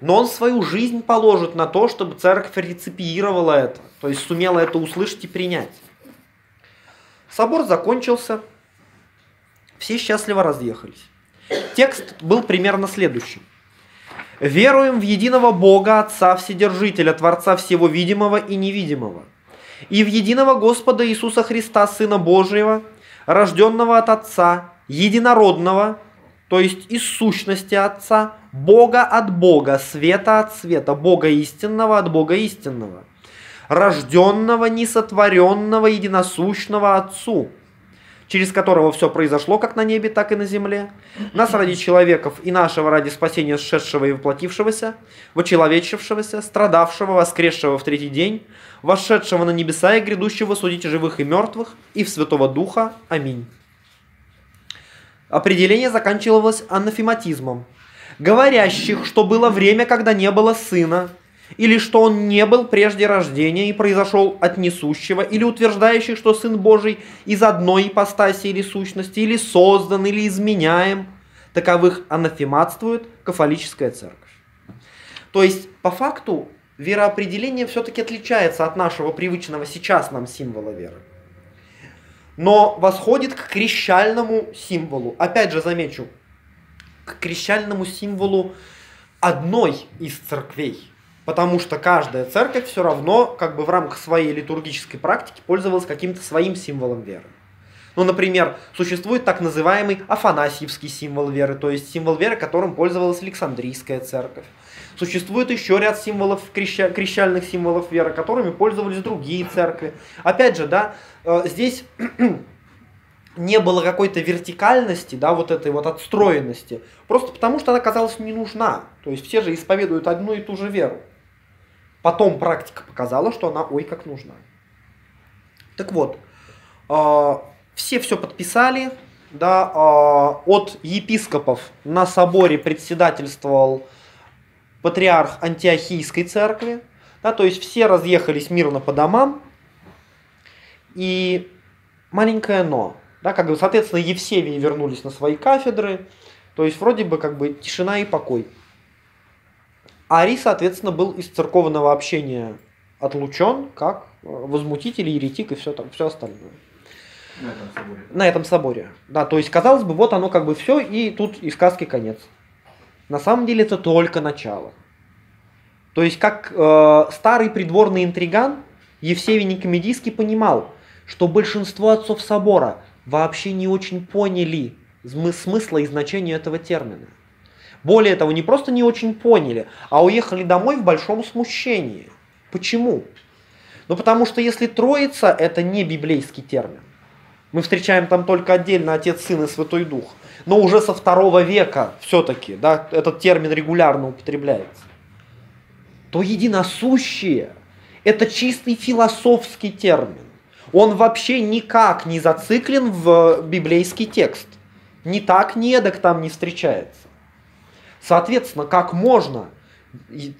но он свою жизнь положит на то, чтобы церковь реципиировала это, то есть сумела это услышать и принять. Собор закончился, все счастливо разъехались. Текст был примерно следующий. «Веруем в единого Бога, Отца Вседержителя, Творца всего видимого и невидимого, и в единого Господа Иисуса Христа, Сына Божьего, рожденного от Отца, единородного, то есть из сущности Отца, Бога от Бога, света от света, Бога истинного от Бога истинного, рожденного, несотворенного, единосущного Отцу, через которого все произошло как на небе, так и на земле, нас ради человеков и нашего ради спасения сшедшего и воплотившегося, вочеловечившегося, страдавшего, воскресшего в третий день, вошедшего на небеса и грядущего судить живых и мертвых, и в Святого Духа. Аминь. Определение заканчивалось анафематизмом. Говорящих, что было время, когда не было сына, или что он не был прежде рождения и произошел от несущего, или утверждающих, что Сын Божий из одной ипостаси или сущности, или создан, или изменяем, таковых анафематствует кафолическая церковь. То есть, по факту, вероопределение все-таки отличается от нашего привычного сейчас нам символа веры но восходит к крещальному символу. Опять же замечу, к крещальному символу одной из церквей. Потому что каждая церковь все равно как бы в рамках своей литургической практики пользовалась каким-то своим символом веры. Ну, например, существует так называемый Афанасьевский символ веры, то есть символ веры, которым пользовалась Александрийская церковь. Существует еще ряд символов, креща, крещальных символов веры, которыми пользовались другие церкви. Опять же, да, э, здесь не было какой-то вертикальности, да, вот этой вот отстроенности, просто потому что она казалась не нужна. То есть все же исповедуют одну и ту же веру. Потом практика показала, что она ой как нужна. Так вот, э, все все подписали, да, э, от епископов на соборе председательствовал патриарх антиохийской церкви, да, то есть все разъехались мирно по домам, и маленькое но, да, как бы, соответственно, Евсевии вернулись на свои кафедры, то есть вроде бы как бы тишина и покой. Арий, соответственно, был из церковного общения отлучен, как возмутитель, еретик и все, там, все остальное. На этом соборе. На этом соборе. Да, то есть, казалось бы, вот оно как бы все, и тут и сказки конец. На самом деле это только начало. То есть, как э, старый придворный интриган, Евсевий Никомедийский понимал, что большинство отцов собора вообще не очень поняли смысла и значения этого термина. Более того, не просто не очень поняли, а уехали домой в большом смущении. Почему? Ну потому что если Троица это не библейский термин, мы встречаем там только отдельно Отец, Сын и Святой Дух, но уже со второго века все-таки да, этот термин регулярно употребляется, то единосущие – это чистый философский термин. Он вообще никак не зациклен в библейский текст. Ни так, ни эдак там не встречается. Соответственно, как можно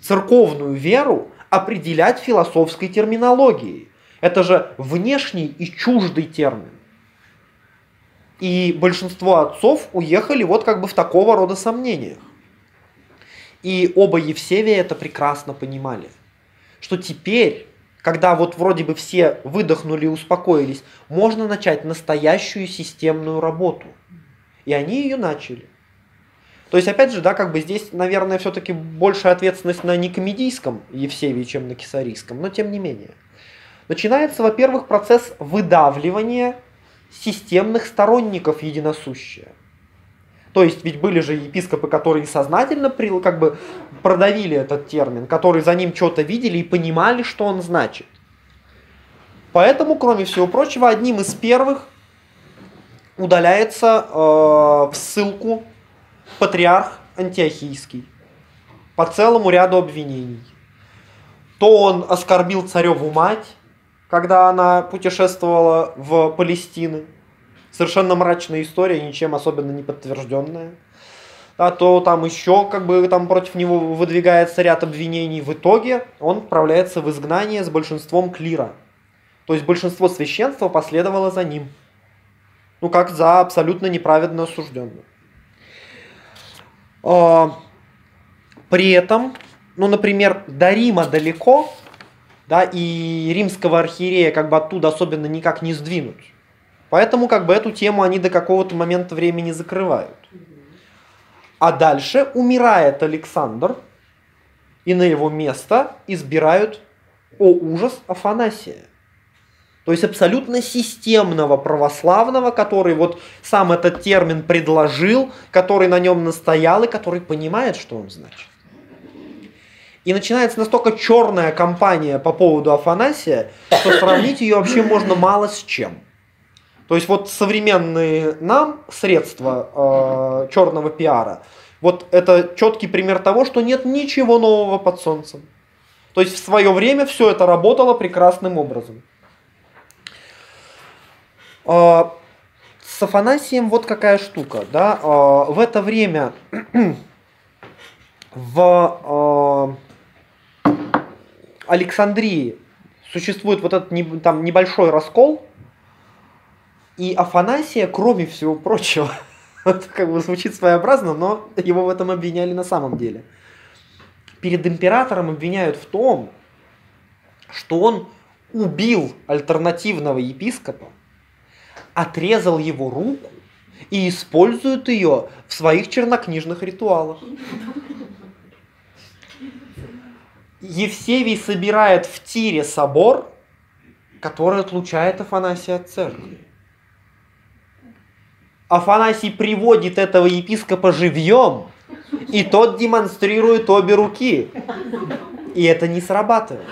церковную веру определять философской терминологией? Это же внешний и чуждый термин. И большинство отцов уехали вот как бы в такого рода сомнениях. И оба Евсевия это прекрасно понимали. Что теперь, когда вот вроде бы все выдохнули и успокоились, можно начать настоящую системную работу. И они ее начали. То есть, опять же, да, как бы здесь, наверное, все-таки большая ответственность на никомедийском Евсевии, чем на кесарийском, но тем не менее. Начинается, во-первых, процесс выдавливания системных сторонников единосущия. То есть ведь были же епископы, которые сознательно как бы продавили этот термин, которые за ним что-то видели и понимали, что он значит. Поэтому, кроме всего прочего, одним из первых удаляется э, в ссылку патриарх Антиохийский по целому ряду обвинений. То он оскорбил цареву мать, когда она путешествовала в Палестину. Совершенно мрачная история, ничем особенно не подтвержденная. А то там еще как бы там против него выдвигается ряд обвинений. В итоге он отправляется в изгнание с большинством клира. То есть большинство священства последовало за ним. Ну как за абсолютно неправедно осужденным. А, при этом ну, например, до Рима далеко, да, и римского архиерея как бы оттуда особенно никак не сдвинуть. Поэтому как бы эту тему они до какого-то момента времени закрывают. А дальше умирает Александр, и на его место избирают, о ужас, Афанасия. То есть абсолютно системного православного, который вот сам этот термин предложил, который на нем настоял и который понимает, что он значит. И начинается настолько черная кампания по поводу Афанасия, что сравнить ее вообще можно мало с чем. То есть вот современные нам средства э, черного пиара, вот это четкий пример того, что нет ничего нового под солнцем. То есть в свое время все это работало прекрасным образом. Э, с Афанасием вот какая штука. Да? Э, в это время в э, Александрии существует вот этот там небольшой раскол, и Афанасия, кроме всего прочего, это как бы звучит своеобразно, но его в этом обвиняли на самом деле. Перед императором обвиняют в том, что он убил альтернативного епископа, отрезал его руку и использует ее в своих чернокнижных ритуалах. Евсевий собирает в Тире собор, который отлучает Афанасия от церкви. Афанасий приводит этого епископа живьем, и тот демонстрирует обе руки. И это не срабатывает.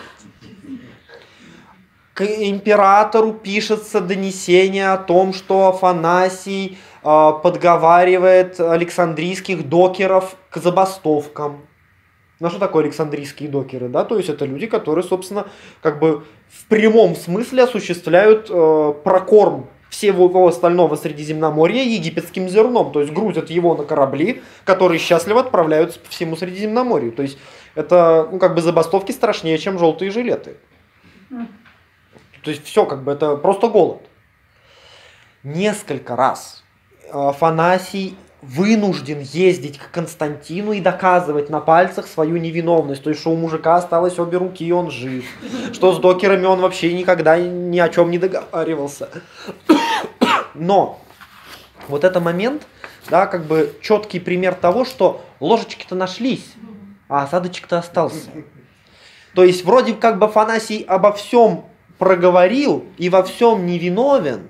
К императору пишется донесение о том, что Афанасий э, подговаривает александрийских докеров к забастовкам. Ну что такое Александрийские докеры? Да? То есть это люди, которые, собственно, как бы в прямом смысле осуществляют э, прокорм всего остального Средиземноморья египетским зерном. То есть грузят его на корабли, которые счастливо отправляются по всему Средиземноморью. То есть это ну, как бы забастовки страшнее, чем желтые жилеты. То есть все как бы это просто голод. Несколько раз Афанасий вынужден ездить к Константину и доказывать на пальцах свою невиновность. То есть, что у мужика осталось обе руки, и он жив. Что с докерами он вообще никогда ни о чем не договаривался. Но вот это момент, да, как бы четкий пример того, что ложечки-то нашлись, а осадочек-то остался. То есть, вроде как бы Афанасий обо всем проговорил и во всем невиновен,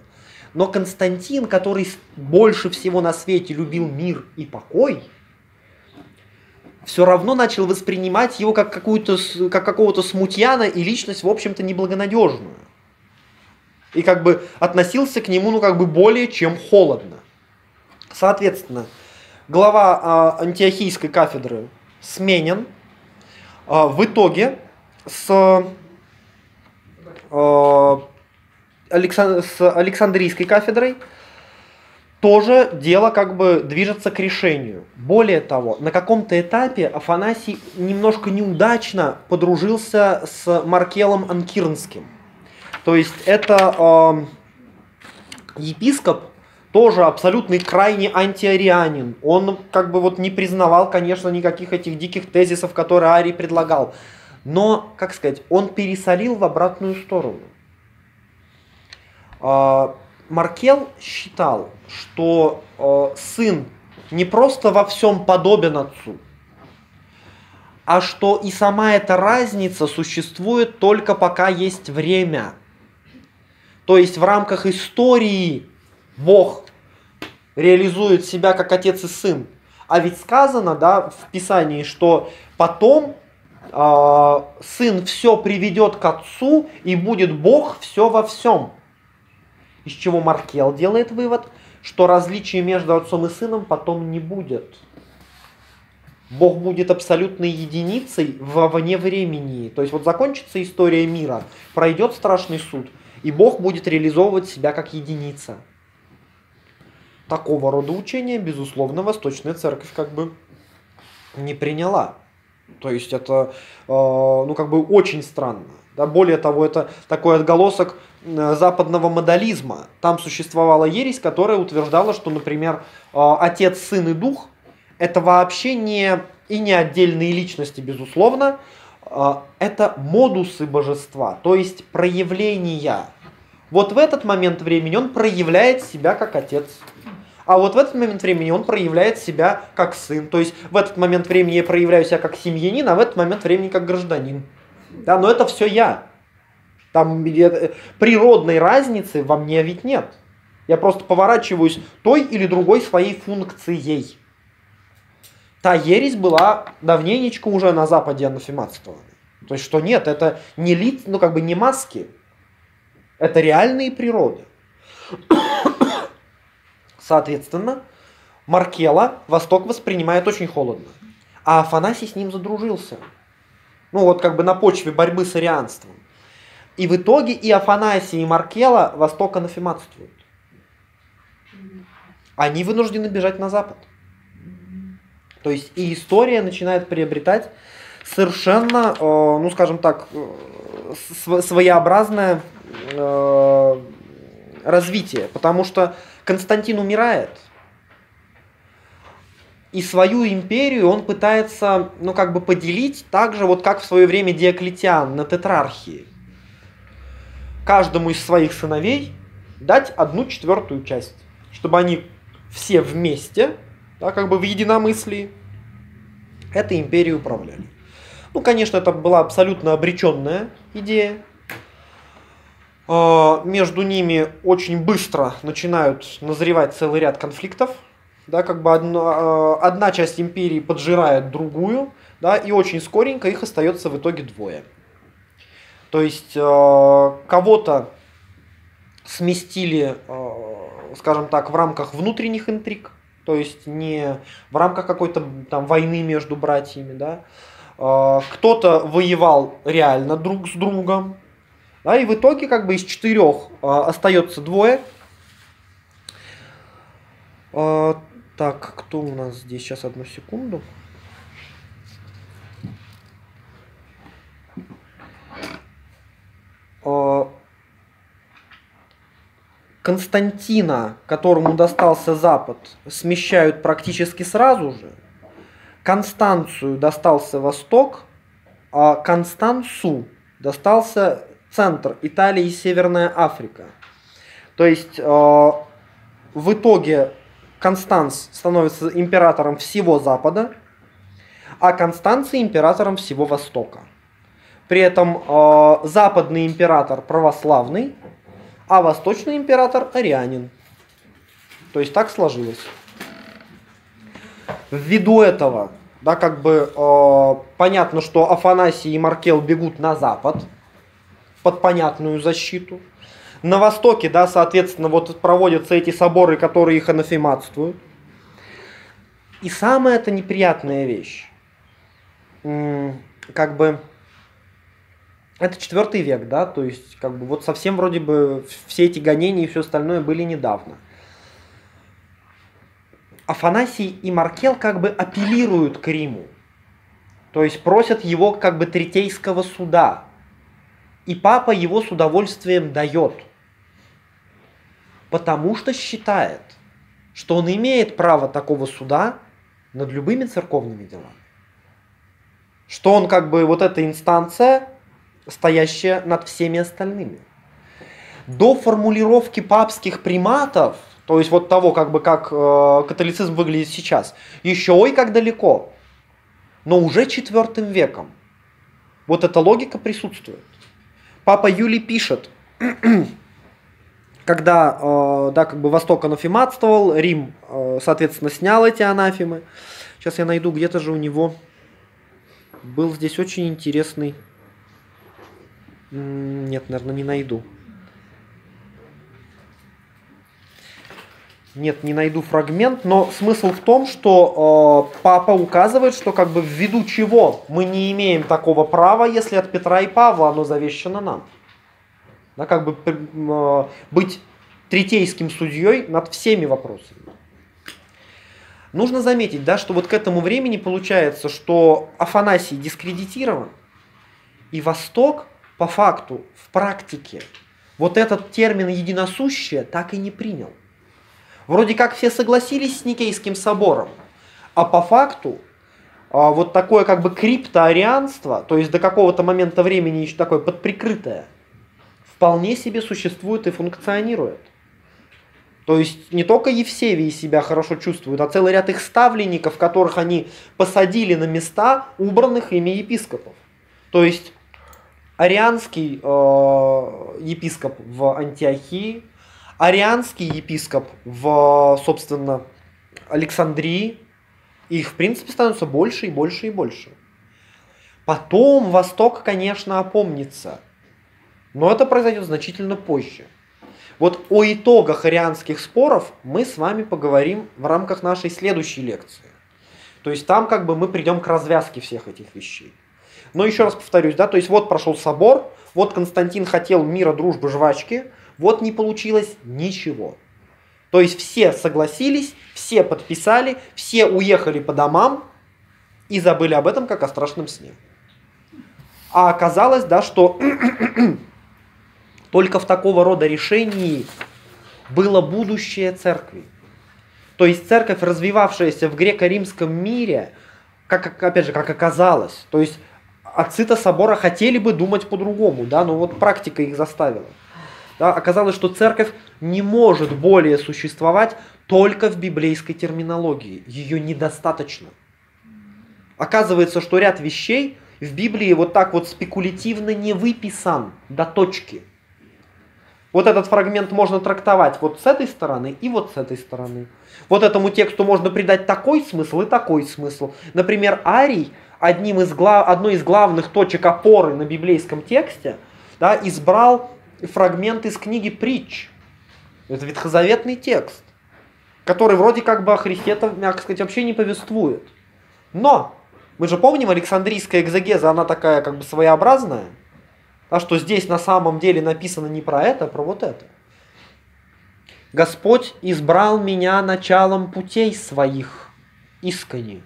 но Константин, который больше всего на свете любил мир и покой, все равно начал воспринимать его как, какую-то, как какого-то смутьяна и личность, в общем-то, неблагонадежную. И как бы относился к нему, ну, как бы более чем холодно. Соответственно, глава а, антиохийской кафедры сменен. А, в итоге с а, Александ... с Александрийской кафедрой тоже дело как бы движется к решению. Более того, на каком-то этапе Афанасий немножко неудачно подружился с Маркелом Анкирнским. То есть это э, епископ, тоже абсолютный крайне антиарианин. Он как бы вот не признавал, конечно, никаких этих диких тезисов, которые Арий предлагал. Но, как сказать, он пересолил в обратную сторону. А, Маркел считал, что а, сын не просто во всем подобен отцу, а что и сама эта разница существует только пока есть время. То есть в рамках истории Бог реализует себя как отец и сын. А ведь сказано, да, в Писании, что потом э, сын все приведет к отцу и будет Бог все во всем. Из чего Маркел делает вывод, что различия между отцом и сыном потом не будет. Бог будет абсолютной единицей вне времени. То есть вот закончится история мира, пройдет страшный суд, и Бог будет реализовывать себя как единица. Такого рода учения, безусловно, Восточная Церковь как бы не приняла. То есть это, э, ну, как бы очень странно. Да, более того, это такой отголосок западного модализма. Там существовала ересь, которая утверждала, что, например, э, Отец, Сын и Дух – это вообще не и не отдельные личности, безусловно, а, это модусы божества, то есть проявления. Вот в этот момент времени он проявляет себя как отец. А вот в этот момент времени он проявляет себя как сын. То есть в этот момент времени я проявляю себя как семьянин, а в этот момент времени как гражданин. Да, но это все я. Там природной разницы во мне ведь нет. Я просто поворачиваюсь той или другой своей функцией. Та ересь была давненечко уже на Западе анафематствована. То есть, что нет, это не лиц, ну как бы не маски, это реальные природы. Соответственно, Маркела Восток воспринимает очень холодно. А Афанасий с ним задружился. Ну вот как бы на почве борьбы с арианством. И в итоге и Афанасий, и Маркела Восток анафематствуют. Они вынуждены бежать на Запад. То есть и история начинает приобретать совершенно, э, ну скажем так, э, своеобразное э, развитие. Потому что Константин умирает, и свою империю он пытается, ну, как бы поделить так же, вот как в свое время Диоклетиан на тетрархии. Каждому из своих сыновей дать одну четвертую часть, чтобы они все вместе, да, как бы в единомыслии, этой империей управляли. Ну, конечно, это была абсолютно обреченная идея. А, между ними очень быстро начинают назревать целый ряд конфликтов. Да, как бы одна, одна часть империи поджирает другую, да, и очень скоренько их остается в итоге двое. То есть а, кого-то сместили, скажем так, в рамках внутренних интриг, то есть не в рамках какой-то там войны между братьями, да. Кто-то воевал реально друг с другом, да, и в итоге как бы из четырех остается двое. Так, кто у нас здесь? Сейчас одну секунду. Константина, которому достался Запад, смещают практически сразу же. Констанцию достался Восток, а Констанцу достался центр Италии и Северная Африка. То есть э, в итоге Констанс становится императором всего Запада, а Констанций императором всего Востока. При этом э, западный император православный, а восточный император арианин. То есть так сложилось. Ввиду этого, да, как бы э, понятно, что Афанасий и Маркел бегут на запад, под понятную защиту. На Востоке, да, соответственно, вот проводятся эти соборы, которые их анафематствуют. И самая это неприятная вещь, как бы, это четвертый век, да, то есть, как бы, вот совсем вроде бы все эти гонения и все остальное были недавно. Афанасий и Маркел как бы апеллируют к Риму, то есть просят его как бы третейского суда, и папа его с удовольствием дает. Потому что считает, что он имеет право такого суда над любыми церковными делами. Что он как бы вот эта инстанция, стоящая над всеми остальными. До формулировки папских приматов, то есть вот того, как бы как э, католицизм выглядит сейчас, еще ой как далеко. Но уже четвертым веком вот эта логика присутствует. Папа Юлий пишет, когда э, да, как бы Восток анафематствовал, Рим, э, соответственно, снял эти анафемы. Сейчас я найду, где-то же у него был здесь очень интересный... Нет, наверное, не найду. Нет, не найду фрагмент, но смысл в том, что э, папа указывает, что как бы ввиду чего мы не имеем такого права, если от Петра и Павла оно завещано нам. Да, как бы э, быть третейским судьей над всеми вопросами. Нужно заметить, да, что вот к этому времени получается, что Афанасий дискредитирован, и Восток по факту, в практике, вот этот термин единосущее так и не принял. Вроде как все согласились с Никейским собором, А по факту а, вот такое как бы криптоарианство, то есть до какого-то момента времени еще такое подприкрытое, вполне себе существует и функционирует. То есть не только Евсевии себя хорошо чувствуют, а целый ряд их ставленников, которых они посадили на места убранных ими епископов. То есть арианский э, епископ в Антиохии, арианский епископ в, собственно, Александрии, их, в принципе, становится больше и больше и больше. Потом Восток, конечно, опомнится. Но это произойдет значительно позже. Вот о итогах арианских споров мы с вами поговорим в рамках нашей следующей лекции. То есть там как бы мы придем к развязке всех этих вещей. Но еще раз повторюсь, да, то есть вот прошел собор, вот Константин хотел мира, дружбы, жвачки, вот не получилось ничего. То есть все согласились, все подписали, все уехали по домам и забыли об этом, как о страшном сне. А оказалось, да, что только в такого рода решении было будущее церкви. То есть церковь, развивавшаяся в греко-римском мире, как, опять же, как оказалось, то есть отцы-то собора хотели бы думать по-другому, да, но вот практика их заставила. Да, оказалось, что церковь не может более существовать только в библейской терминологии. Ее недостаточно. Оказывается, что ряд вещей в Библии вот так вот спекулятивно не выписан до точки. Вот этот фрагмент можно трактовать вот с этой стороны и вот с этой стороны. Вот этому тексту можно придать такой смысл и такой смысл. Например, Арий одним из глав, одной из главных точек опоры на библейском тексте да, избрал фрагмент из книги «Притч». Это ветхозаветный текст, который вроде как бы о Христе, мягко сказать, вообще не повествует. Но мы же помним, Александрийская экзегеза, она такая как бы своеобразная, а что здесь на самом деле написано не про это, а про вот это. Господь избрал меня началом путей своих, искренне.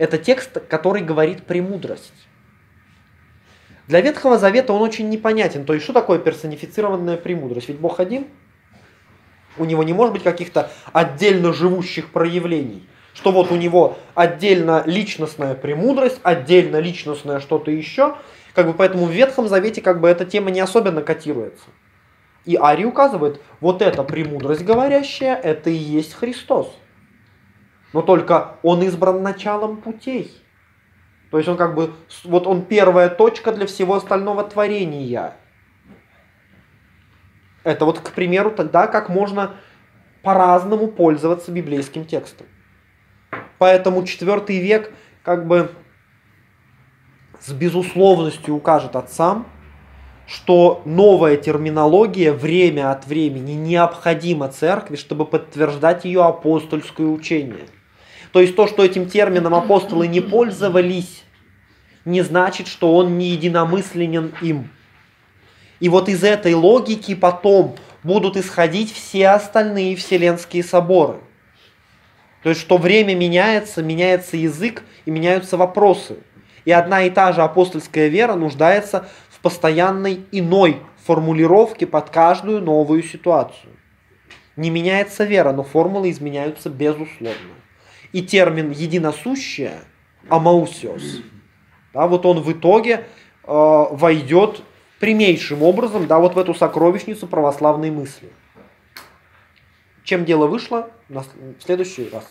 Это текст, который говорит премудрость. Для Ветхого Завета он очень непонятен. То есть, что такое персонифицированная премудрость? Ведь Бог один. У него не может быть каких-то отдельно живущих проявлений. Что вот у него отдельно личностная премудрость, отдельно личностное что-то еще. Как бы поэтому в Ветхом Завете как бы эта тема не особенно котируется. И Арий указывает, вот эта премудрость говорящая, это и есть Христос. Но только он избран началом путей. То есть он как бы, вот он первая точка для всего остального творения. Это вот, к примеру, тогда как можно по-разному пользоваться библейским текстом. Поэтому четвертый век как бы с безусловностью укажет отцам, что новая терминология время от времени необходима церкви, чтобы подтверждать ее апостольское учение – то есть то, что этим термином апостолы не пользовались, не значит, что он не единомысленен им. И вот из этой логики потом будут исходить все остальные вселенские соборы. То есть, что время меняется, меняется язык и меняются вопросы. И одна и та же апостольская вера нуждается в постоянной иной формулировке под каждую новую ситуацию. Не меняется вера, но формулы изменяются безусловно и термин единосущее, амаусиос, да, вот он в итоге э, войдет прямейшим образом да, вот в эту сокровищницу православной мысли. Чем дело вышло, в следующий раз.